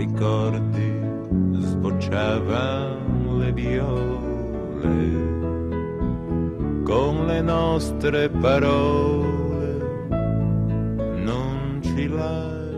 ricordi sbocciavan le viole con le nostre parole. Non ci lasciavano